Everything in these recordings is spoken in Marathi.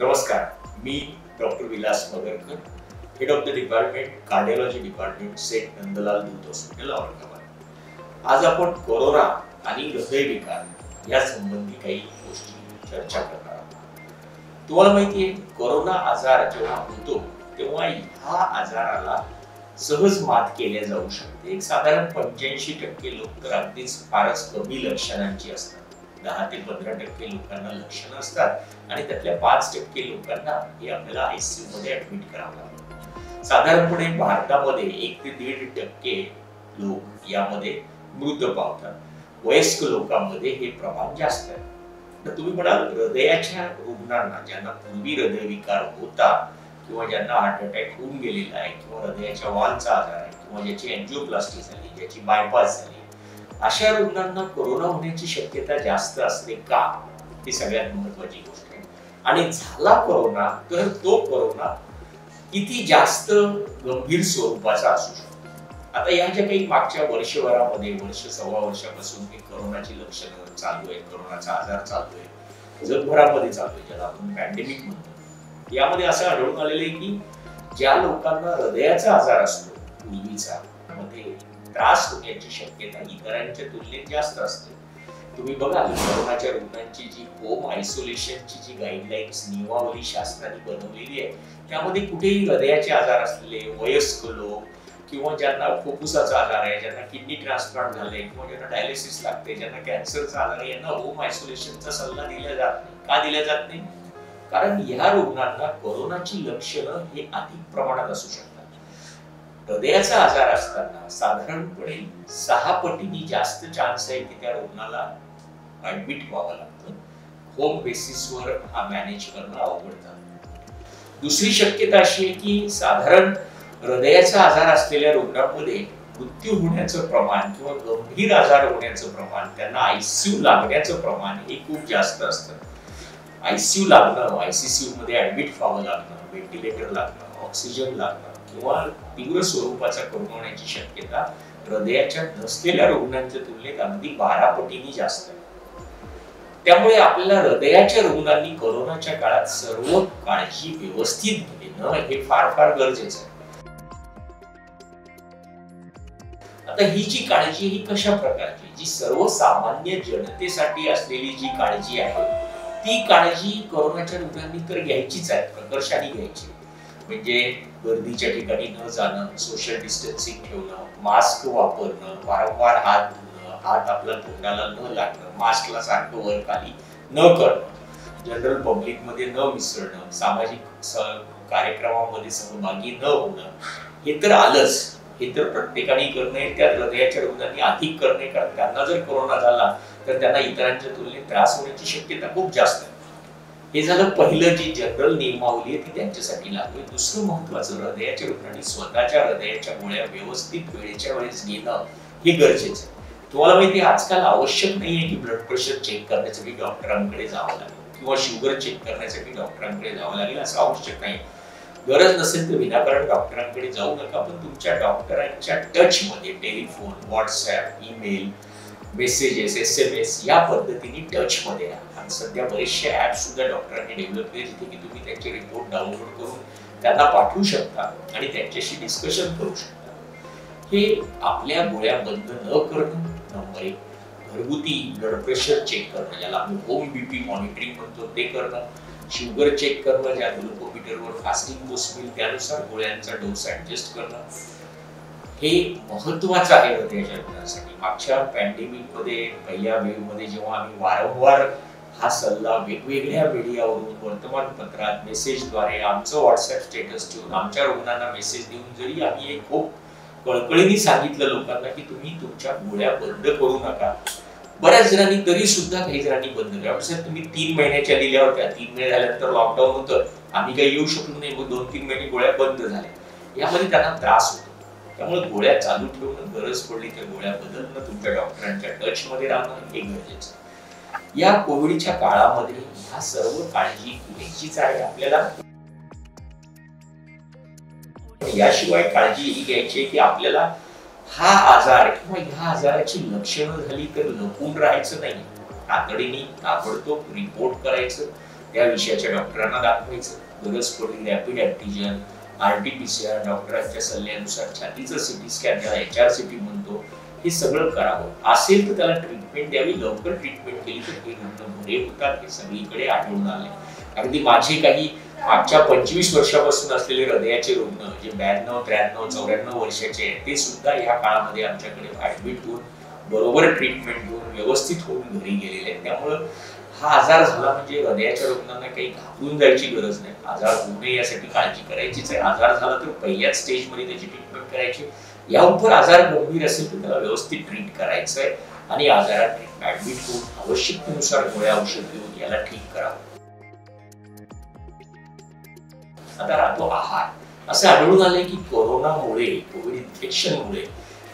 नमस्कार मी doctor Vilas Magarkar head of the department cardiology department Seth Nandlal Dhoot hospital Aurangabad. आज आपण कोरोना आणि हृदयविकार या संबंधी काही गोष्टी चर्चा करणार आहोत. तुम्हाला माहिती आहे कोरोना आजार जेव्हा होतो तेव्हा ह्या आजाराला सहज मात केल्या जाऊ शकते. एक साधारण पंच्याऐंशी टक्के लोक तर अगदीच फारच कमी लक्षणांची असतात. दहा ते पंधरा टक्के लोकांना लक्षणं असतात आणि त्यातल्या पाच टक्के लोकांना हे आपल्याला आयसीयू मध्ये ऍडमिट करावं लागतं. साधारणपणे भारतामध्ये एक ते दीड टक्के लोक यामध्ये मृत पावतात. वयस्क लोकांमध्ये हे प्रमाण जास्त आहे. तर तुम्ही म्हणाल हृदयाच्या रुग्णांना ज्यांना पूर्वी हृदयविकार होता किंवा ज्यांना हार्ट अटॅक होऊन गेलेला आहे किंवा हृदयाच्या वालचा आजार आहे किंवा ज्याची अँजिओप्लास्टी झाली ज्याची बायपास झाली अशा रुग्णांना कोरोना होण्याची शक्यता जास्त असते का? ही सगळ्यात महत्वाची गोष्ट आहे. आणि झाला कोरोना तर तो कोरोना किती जास्त गंभीर स्वरूपाचा असू शकतो? आता या ज्या काही मागच्या वर्षभरामध्ये वर्ष सव्वा वर्षापासून हे कोरोनाची लक्षणं चालू आहेत कोरोनाचा आजार चालू आहे जगभरामध्ये चालू आहे ज्याला आपण पॅन्डेमिक म्हणतो. यामध्ये असं आढळून आलेलं आहे की ज्या लोकांना हृदयाचा आजार असतो पूर्वीचा मध्ये त्रास होण्याची शक्यता इतरांच्या तुलनेत जास्त असते. तुम्ही बघाल कोरोनाच्या रुग्णांची जी होम आयसोलेशनची जी गाईडलाईन्स नियमावली शासनाने बनवलेली आहे त्यामध्ये कुठेही हृदयाचे आजार असलेले वयस्क लोक किंवा ज्यांना फुफ्फुसाचा आजार आहे ज्यांना किडनी ट्रान्सप्लांट झाले किंवा ज्यांना डायलिसिस लागते ज्यांना कॅन्सरचा आजार आहे यांना होम आयसोलेशनचा सल्ला दिला जात नाही. का दिला जात नाही? कारण या रुग्णांना कोरोनाची लक्षणं हे अधिक प्रमाणात असू शकतात. हृदयाचा आजार असताना साधारणपणे सहा पटीने जास्त चान्स आहे की त्या रुग्णाला ऍडमिट व्हावं लागतं. होम बेसिसवर हा मॅनेज करणं अवघड जातं दुसरी शक्यता अशी आहे की साधारण हृदयाचा आजार असलेल्या रुग्णांमध्ये मृत्यू होण्याचं प्रमाण किंवा गंभीर आजार होण्याचं प्रमाण त्यांना आयसीयू लागण्याचं प्रमाण हे खूप जास्त असतं. आयसीयू लागणं आयसीसीयू मध्ये ऍडमिट व्हावं लागणं व्हेंटिलेटर लागणं ऑक्सिजन लागणं किंवा तीव्र स्वरूपाचा कमी होण्याची शक्यता हृदयाच्या नसलेल्या रुग्णांच्या तुलनेत अगदी बारा पटीने जास्त आहे. त्यामुळे आपल्याला हृदयाच्या रुग्णांनी कोरोनाच्या काळात सर्व काळजी व्यवस्थित घेणं हे फार फार गरजेचं आहे. आता ही जी काळजी ही कशा प्रकारची जी सर्वसामान्य जनतेसाठी असलेली जी काळजी आहे ती काळजी कोरोनाच्या रुग्णांनी तर घ्यायचीच आहे प्रकर्षाने घ्यायची. म्हणजे गर्दीच्या ठिकाणी न जाणं सोशल डिस्टन्सिंग ठेवणं मास्क वापरणं वारंवार हात धुणं हात आपल्या तोंडाला न लागणं मास्कला सारखं वर खाली न करणं जनरल पब्लिकमध्ये न मिसळणं सामाजिक कार्यक्रमामध्ये सहभागी न होणं हे तर आलंच. हे तर प्रत्येकाने करणे त्या हृदयाच्या रुग्णांनी अधिक करणे कारण त्यांना जर कोरोना झाला तर त्यांना इतरांच्या तुलनेत त्रास होण्याची शक्यता खूप जास्त आहे. हे झालं पहिलं जी जनरल नियमावली आहे ती त्यांच्यासाठी लागू आहे. दुसरं महत्वाचं हृदयाच्या रुग्णांनी स्वतःच्या हृदयाच्या गोळ्या व्यवस्थित वेळेच्या वेळेस घेणं हे गरजेचं आहे. तुम्हाला माहिती आजकाल आवश्यक नाहीये की ब्लड प्रेशर चेक करण्यासाठी डॉक्टरांकडे जावं लागेल किंवा शुगर चेक करण्यासाठी डॉक्टरांकडे जावं लागेल असं आवश्यक नाही. गरज नसेल तर विनाकारण डॉक्टरांकडे जाऊ नका पण तुमच्या डॉक्टरांच्या टच मध्ये telephone WhatsApp email messages S M S या पद्धतीने टच मध्ये राहा. आणि सध्या बरेचसे ॲप सुद्धा डॉक्टरांनी डेव्हलप केले जिथे की तुम्ही त्यांचे रिपोर्ट डाउनलोड करून त्यांना पाठवू शकता आणि त्यांच्याशी डिस्कशन करू शकता. हे आपल्या गोळ्या बंद न करणं नंबर एक. घरगुती ब्लड प्रेशर चेक करणं ज्याला आपण होम बीपी मॉनिटरिंग म्हणतो ते करणं. शुगर चेक करणं ज्या ग्लुकोमीटरवर फास्टिंग बसवेल त्यानुसार गोळ्यांचा डोस ऍडजस्ट करणं. हे महत्वाचं आहे हृदयाच्या रुग्णांसाठी मागच्या पॅन्डेमिकमध्ये पहिल्या वेव्हमध्ये जेव्हा आम्ही वारंवार हा सल्ला वेगवेगळ्या मीडियावरून वर्तमानपत्रात मेसेजद्वारे आमचं व्हॉट्सअप स्टेटस ठेवून आमच्या रुग्णांना मेसेज देऊन जरी आम्ही एक खूप कळकळीने सांगितलं लोकांना की तुम्ही तुमच्या गोळ्या बंद करू नका. बऱ्याच जणांनी तरी सुद्धा काही जणांनी बंद केल्या. साहेब तुम्ही तीन महिन्याच्या दिल्या होत्या. तीन महिने झाल्यानंतर लॉकडाऊन होतं. आम्ही काही येऊ शकलो नाही. मग दोन तीन महिने गोळ्या बंद झाल्या. यामध्ये त्यांना त्रास होतो. त्यामुळे गोळ्या चालू ठेवणं गरज पडली. त्या गोळ्या बदलणं तुमच्या डॉक्टरांच्या टच मध्ये राहणं हे गरजेचं या कोविडच्या काळामध्ये ह्या सर्व काळजी घ्यायचीच आहे आपल्याला. याशिवाय काळजी ही घ्यायची आहे की आपल्याला हा आजार किंवा ह्या आजाराची लक्षणं झाली तर लपून राहायचं नाही. तातडीने ताबडतोब रिपोर्ट करायचं. त्या विषयाच्या डॉक्टरांना दाखवायचं. गरज पडली rapid antigen R T P C R डॉक्टरांच्या सल्ल्यानुसार छातीचं सिटी स्कॅन ज्याला एच आर सी टी म्हणतो. हे सगळं करावं. असेल तर त्याला ट्रीटमेंट द्यावी. लवकर ट्रीटमेंट केली तर हे बरे होतात. हे सगळीकडे आढळून आले अगदी माझे काही मागच्या पंचवीस वर्षापासून असलेले हृदयाचे रुग्ण जे ब्याण्णव त्र्याण्णव चौऱ्याण्णव वर्षाचे आहेत ते सुद्धा ह्या काळामध्ये आमच्याकडे ऍडमिट होऊन बरोबर ट्रीटमेंट घेऊन व्यवस्थित होऊन घरी गेलेले आहेत. त्यामुळं हा आजार झाला म्हणजे हृदयाच्या रुग्णांना काही घाबरून जायची गरज नाही. आजार होऊ नये यासाठी काळजी करायचीच आहे. आजार झाला तर पहिल्याच स्टेजमध्ये त्याची ट्रीटमेंट करायची. यावर आजार गंभीर असेल तर त्याला व्यवस्थित ट्रीट करायचं आहे आणि आजारात ऍडमिट होऊन आवश्यकतेनुसार गोळ्या औषध देऊन याला ठीक करावं. आता राहतो आहार. असं आढळून आले की कोरोनामुळे कोविड इन्फेक्शनमुळे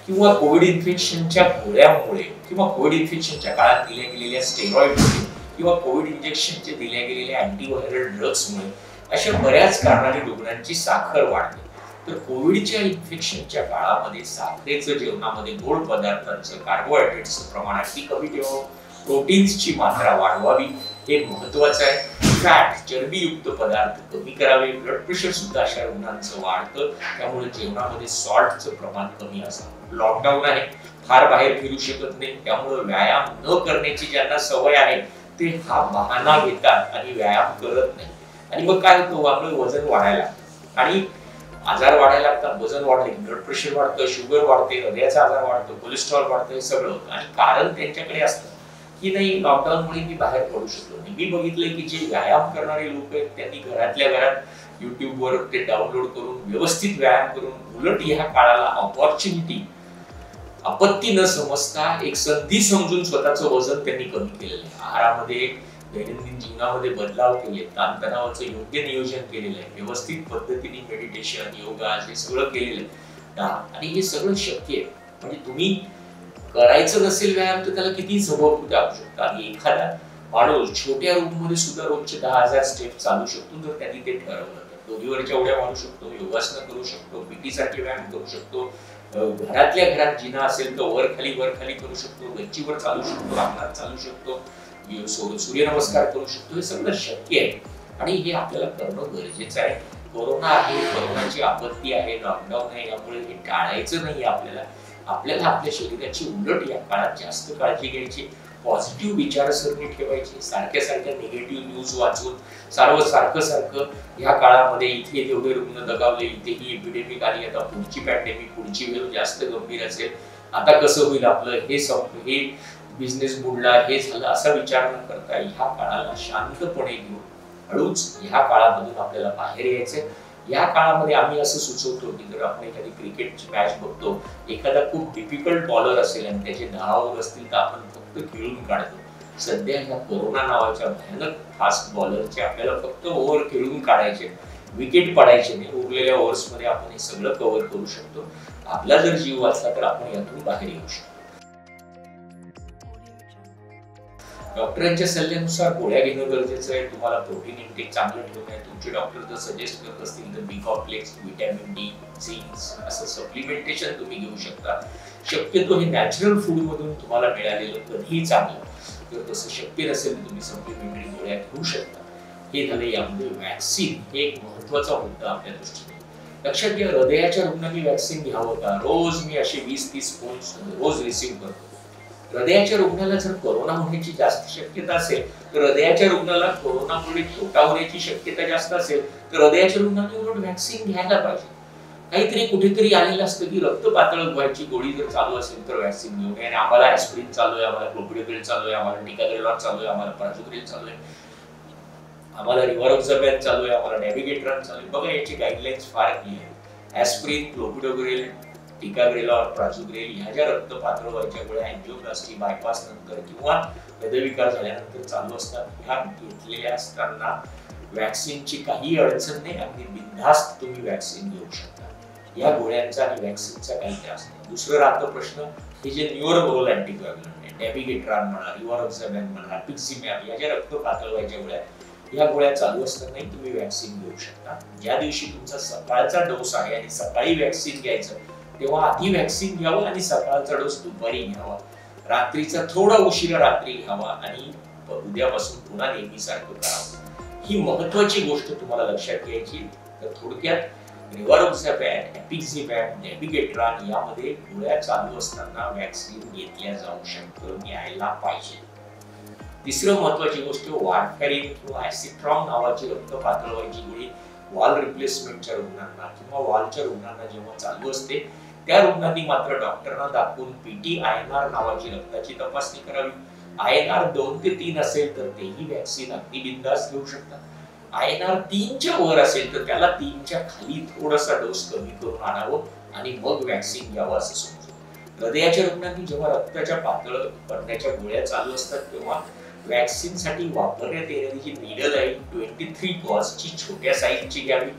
किंवा कोविड इन्फेक्शनच्या गोळ्यामुळे किंवा कोविड इन्फेक्शनच्या काळात दिल्या गेलेल्या स्टेरॉइडमुळे किंवा कोविड इंजेक्शनचे दिल्या गेलेल्या अँटीव्हायरल ड्रग्समुळे अशा बऱ्याच कारणाने रुग्णांची साखर वाढते. तर कोविडच्या इन्फेक्शनच्या काळामध्ये साखरेचं जेवणामध्ये गोड पदार्थांचं कार्बोहायड्रेट्सचं प्रमाण अगदी कमी ठेवावं प्रोटीन्सची मात्रा वाढवावी. हे महत्वाचं आहे. फॅट चरबीयुक्त पदार्थ कमी करावे. ब्लड प्रेशर सुद्धा अशा रुग्णांचं वाढतं. त्यामुळे जेवणामध्ये सॉल्टचं प्रमाण कमी असावं. लॉकडाऊन आहे. फार बाहेर फिरू शकत नाही. त्यामुळे व्यायाम न करण्याची ज्यांना सवय आहे ते हा बहाना घेतात आणि व्यायाम करत नाही आणि मग काय होतं? आपलं वजन वाढायला आणि आजार वाढायला लागतात वजन वाढते ब्लड प्रेशर वाढतं शुगर वाढते हृदयाचा आजार वाढतो कोलेस्ट्रॉल वाढतं हे सगळं होतं. आणि कारण त्यांच्याकडे असतं की नाही लॉकडाऊनमुळे मी बाहेर पडू शकलो नाही. मी बघितलंय की जे व्यायाम करणारे लोक आहेत त्यांनी घरातल्या घरात युट्यूबवर ते डाउनलोड करून व्यवस्थित व्यायाम करून उलट ह्या काळाला ऑपॉर्च्युनिटी आपत्ती न समजता एक संधी समजून स्वतःचं वजन त्यांनी कमी केलेलं आहे. आहारामध्ये दैनंदिन जीवनामध्ये बदलाव केले ताणतणावाचं योग्य नियोजन केलेलं आहे. व्यवस्थित पद्धतीने मेडिटेशन योगा हे सगळं केलेलं आहे. आणि हे सगळं शक्य आहे. म्हणजे तुम्ही करायचं नसेल व्यायाम तर त्याला किती जबाब दाखवू शकता? आणि एखादा माणूस छोट्या रूममध्ये सुद्धा रोजचे दहा हजार स्टेप चालू शकतो जर त्यांनी ते ठरवलं तर. दोन्हीवरच्या उड्या मारू शकतो योगासनं करू शकतो पीटी व्यायाम करू शकतो घरातल्या घरात जिना असेल तर वर खाली वर खाली करू शकतो गच्चीवर चालू शकतो रांगणात चालू शकतो. सूर्यनमस्कार करू शकतो हे सगळं शक्य आहे. आणि हे आपल्याला करणं गरजेचं आहे. कोरोना आहे कोरोनाची आपत्ती आहे लॉकडाऊन आहे यामुळे हे टाळायचं नाही आपल्याला. आपल्याला आपल्या शरीराची उलट या काळात जास्त काळजी घ्यायची. पॉझिटिव्ह विचारसरणी ठेवायची. सारख्या सारख्या निगेटिव्ह न्यूज वाचून सर्व सारखं सारखं ह्या काळामध्ये इथे तेवढे रुग्ण दगावले इथे ही एपिडेमिक आली. आता पुढची पॅन्डेमिक पुढची वेळ जास्त गंभीर असेल. आता कसं होईल आपलं? हे सॉफ्ट हे बिझनेस बुडला हे झालं असा विचार न करता ह्या काळाला शांतपणे घेऊन हळूच ह्या काळामधून आपल्याला बाहेर यायचंय. या काळामध्ये आम्ही असं सुचवतो की जर आपण एखादी क्रिकेटची मॅच बघतो एखादा खूप डिफिकल्ट बॉलर असेल आणि त्याचे धावावर असतील तर आपण फक्त खेळून काढतो. सध्या ह्या कोरोना नावाच्या भयानक फास्ट बॉलरचे आपल्याला फक्त ओव्हर खेळून काढायचे विकेट पडायचे नाही. उरलेल्या ओव्हर्समध्ये आपण हे सगळं कव्हर करू शकतो. आपला जर जीव वाचला तर आपण यातून बाहेर येऊ शकतो. डॉक्टरांच्या सल्ल्यानुसार गोळ्या घेणं गरजेचं आहे. तुम्हाला प्रोटीन इंटेक चांगलं ठेवणं आहे. तुमचे डॉक्टर जर सजेस्ट करत असतील तर B complex vitamin D zinc असं सप्लिमेंटेशन तुम्ही घेऊ शकता. शक्यतो हे नॅचरल फूड मधून तुम्हाला मिळालेलं कधीही चांगलं. जर तसं शक्य नसेल तर तुम्ही सप्लिमेंटरी गोळ्या घेऊ शकता. हे झालं यामध्ये वॅक्सिन हे एक महत्त्वाचा मुद्दा आपल्या दृष्टीने. लक्षात घ्या हृदयाच्या रुग्णांनी वॅक्सिन घ्यावं का? रोज मी असे वीस तीस फोन रोज रिसिव्ह करतो. हृदयाच्या रुग्णाला जर कोरोना होण्याची जास्त शक्यता असेल तर हृदयाच्या रुग्णाला कोरोनामुळे तोटा होण्याची शक्यता जास्त असेल तर हृदयाच्या रुग्णाने उलट व्हॅक्सिन घ्यायला पाहिजे. काहीतरी कुठेतरी आलेलं असतं की रक्त पातळ व्हायची गोळी जर चालू असेल तर व्हॅक्सिन घेऊ नये आणि आम्हाला ऍस्प्रिन चालू आहे आम्हाला क्लोपिडोग्रेल चालू आहे आम्हाला टिकाग्रेलॉन चालू आहे आम्हाला प्राझोग्रेल चालू आहे. आम्हाला रिव्हर चालू आहे आम्हाला नॅव्हिगेटर चालू आहे. बघा याची गाईडलाईन्स फार क्लिअर ऍस्प्रिन क्लोपिडोग्रेल टिकाग्रेलॉर प्राझुग्रेल ह्या ज्या रक्त पातळ व्हायच्या गोळ्या अँजिओप्लास्टी बायपास नंतर किंवा हृदयविकार झाल्यानंतर चालू असतात. ह्या घेतलेल्या असताना वॅक्सिनची काही अडचण नाही. अगदी बिनधास्त तुम्ही वॅक्सिन घेऊ शकता. या गोळ्यांचा आणि वॅक्सिनचा काही त्रास नाही. दुसरं राहतं प्रश्न हे जे न्यूरोबोल अँटीकोॲग्युलंट आहे डॅबिगेट्रान म्हणा रिव्हॉरॉक्झॅबॅन म्हणा पिक्सिमॅप या ज्या रक्त पातळ व्हायच्या गोळ्या या गोळ्या चालू असतानाही तुम्ही वॅक्सिन घेऊ शकता. ज्या दिवशी तुमचा सकाळचा डोस आहे आणि सकाळी वॅक्सिन घ्यायचं तेव्हा आधी व्हॅक्सिन घ्यावं आणि सकाळचा डोस दुपारी घ्यावा. रात्रीचा थोडा उशिरा रात्री घ्यावा आणि उद्यापासून पुन्हा नेहमीसारखं करावं. ही महत्वाची गोष्ट तुम्हाला लक्षात घ्यायची तर थोडक्यात रिवारोक्झॅपॅन एपिझिपॅन यामध्ये गोळ्या चालू असताना व्हॅक्सिन घेतल्या जाऊ शकतं घ्यायला पाहिजे. तिसरं महत्वाची गोष्ट वारफॅरिन किंवा ऍसिट्रॉन नावाची रक्त पातळवायची गोळी वॉल रिप्लेसमेंटच्या रुग्णांना किंवा वॉलच्या रुग्णांना जेव्हा चालू असते त्या रुग्णांनी मात्र डॉक्टरना दाखवून पीटी आय एन आर नावाची रक्ताची तपासणी करावी. आय एन आर दोन ते तीन असेल तर तेही व्हॅक्सिन अगदी बिंदास घेऊ शकतात. आय एन आर तीनच्या वर असेल तर त्याला तीनच्या खाली थोडासा डोस कमी करून आणावं आणि मग व्हॅक्सिन घ्यावं असं समजू हृदयाच्या रुग्णांनी जेव्हा रक्ताच्या पातळ करण्याच्या गोळ्या चालू असतात तेव्हा व्हॅक्सिनसाठी वापरण्यात येणारी जी निडल आहे ट्वेंटी थ्री ची छोट्या साईजची घ्यावी.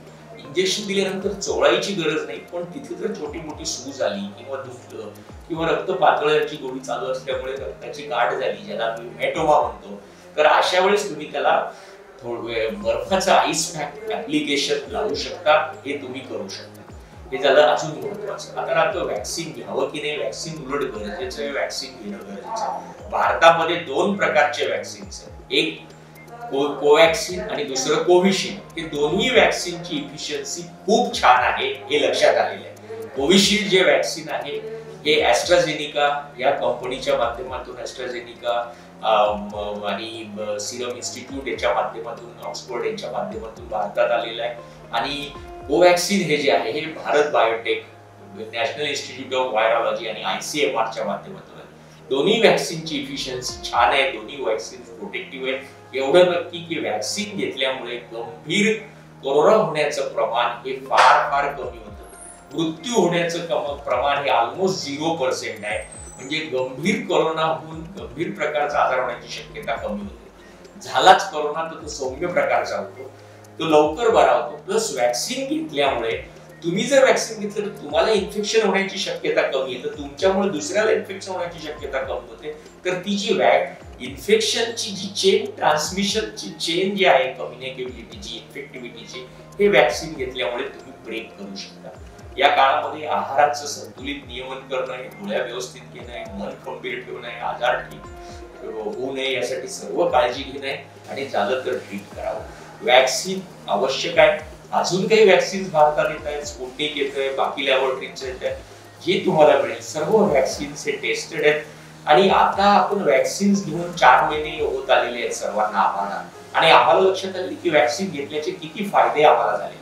इंजेक्शन दिल्यानंतर चोळायची गरज नाही पण तिथे जर छोटी मोठी सूज आली किंवा दुखलं किंवा रक्त पातळ्याची गोळी चालू असल्यामुळे रक्ताची गाठ झाली ज्याला आम्ही मेटोमा म्हणतो. तर अशा वेळेस तुम्ही त्याला थोडं बर्फाचं आईस पॅक ऍप्लिकेशन लावू शकता हे तुम्ही करू शकता. हे झालं अजून महत्वाचं आता राहतो वॅक्सिन घ्यावं की नाही वॅक्सिन उलट गरजेचं आहे वॅक्सिन घेणं गरजेचं आहे. भारतामध्ये दोन प्रकारचे वॅक्सिन्स आहेत. एक कोवॅक्सिन आणि दुसरं कोविशिल्ड हे दोन्ही वॅक्सिनची इफिशियन्सी खूप छान आहे हे लक्षात आलेलं आहे. कोविशिल्ड जे वॅक्सिन आहे हे ॲस्ट्राझेनिका या कंपनीच्या माध्यमातून ॲस्ट्राझेनिका आणि सिरम इन्स्टिट्यूट याच्या माध्यमातून ऑक्सफोर्ड यांच्या माध्यमातून भारतात आलेलं आहे. आणि कोवॅक्सिन हे जे आहे हे Bharat Biotech National Institute of Virology आणि आय सी एम आरच्या माध्यमातून दोन्ही वॅक्सिनची इफिशियन्सी छान आहे दोन्ही वॅक्सिन प्रोटेक्टिव्ह आहे एवढं नक्की की वॅक्सिन घेतल्यामुळे गंभीर कोरोना होण्याचं प्रमाण हे फार फार कमी होतं. मृत्यू होण्याचं प्रमाण हे ऑलमोस्ट झिरो पर्सेंट आहे. म्हणजे गंभीर कोरोना होऊन गंभीर प्रकारचा आजार होण्याची शक्यता कमी होते. झालाच कोरोना तर तो सौम्य प्रकारचा होतो. तो लवकर बरा होतो. प्लस वॅक्सिन घेतल्यामुळे तुम्ही जर वॅक्सिन घेतलं तर तुम्हाला इन्फेक्शन होण्याची शक्यता कमी आहे. तर तुमच्यामुळे दुसऱ्याला इन्फेक्शन होण्याची शक्यता कमी होते. तर ती जी वॅक इन्फेक्शनची जी चेन ट्रान्समिशनची चेन जी आहे कम्युनिकेबिलिटीची इन्फेक्टिव्हिटीची हे वॅक्सिन घेतल्यामुळे तुम्ही ब्रेक करू शकता. या काळामध्ये आहाराचं संतुलित नियमन करणं गोळ्या व्यवस्थित घेणं मन खंबीर ठेवणं आजार ठीक होऊ नये यासाठी सर्व काळजी घेणं आणि झालं तर ट्रीट करावं. वॅक्सिन आवश्यक आहे. अजून काही वॅक्सिन भारतात येत आहेत स्पुटनिक येत आहे बाकी लॅबोरेटरीचे येत आहे जे तुम्हाला मिळेल सर्व वॅक्सिन हे टेस्टेड आहेत. आणि आता आपण वॅक्सिन घेऊन चार महिने होत आलेले आहेत सर्वांना आम्हाला. आणि आम्हाला लक्षात आले की वॅक्सिन घेतल्याचे किती फायदे आम्हाला झाले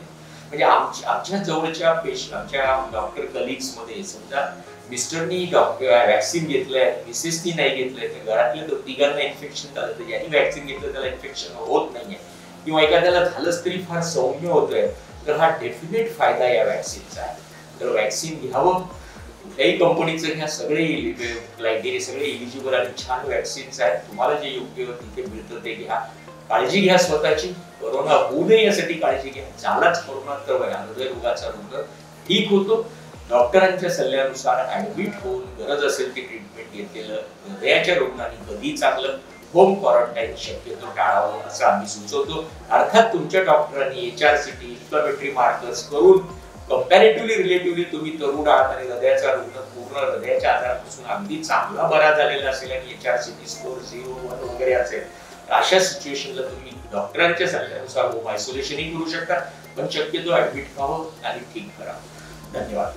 म्हणजे आमच्या आमच्या जवळच्या पेशंट आमच्या डॉक्टर कलिग्समध्ये समजा मिस्टरनी डॉक्टर वॅक्सिन घेतलंय मिसेसनी नाही घेतलंय तर घरातल्या तिघांना इन्फेक्शन झालं तर ज्यांनी वॅक्सिन घेतलं त्याला इन्फेक्शन होत नाहीये. किंवा एखाद्याला झालंच तरी फार सौम्य होतोय तर हा डेफिनेट फायदा या वॅक्सिनचा आहे. तर वॅक्सिन घ्यावं. कुठल्याही कंपनीचं घ्या सगळे क्रायटेरिया सगळे इलिजिबल आणि छान वॅक्सिन्स आहेत. तुम्हाला जे योग्य तिथे मिळतं ते घ्या. काळजी घ्या स्वतःची. कोरोना होऊ नये यासाठी काळजी घ्या. झालाच कोरोना तर बघा हृदयरोगाचा रुग्ण ठीक होतो. डॉक्टरांच्या सल्ल्यानुसार ऍडमिट होऊन गरज असेल ती ट्रीटमेंट घेतलेलं हृदयाच्या रुग्णांनी कधी चांगलं होम क्वारंटाईन शक्यतो टाळावं असं आम्ही सुचवतो. अर्थात तुमच्या डॉक्टरांनी H R C T inflammatory markers करून कम्पॅरेटिव्हली रिलेटिव्हली तुम्ही तरुण आहात आणि हृदयाचा रुग्ण पूर्ण हृदयाच्या आजारापासून अगदी चांगला बरा झालेला असेल आणि H R C T score zero one वगैरे असेल अशा सिच्युएशनला तुम्ही डॉक्टरांच्या सल्ल्यानुसार होम आयसोलेशनही करू शकता. पण शक्यतो ऍडमिट व्हावं आणि ठीक करावं. धन्यवाद.